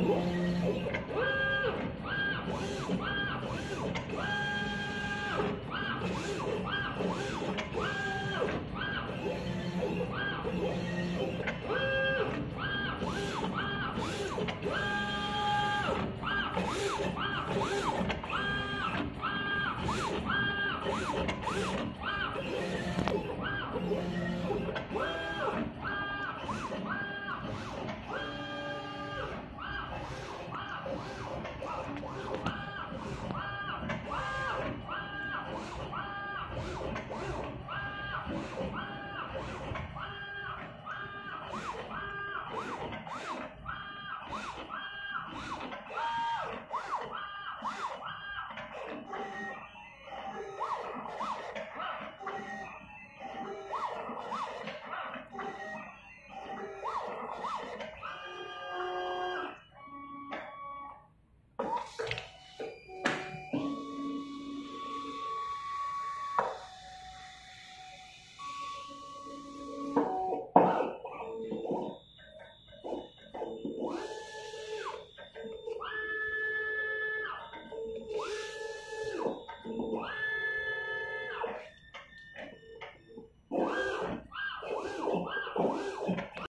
Wow. Wow.